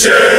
shit.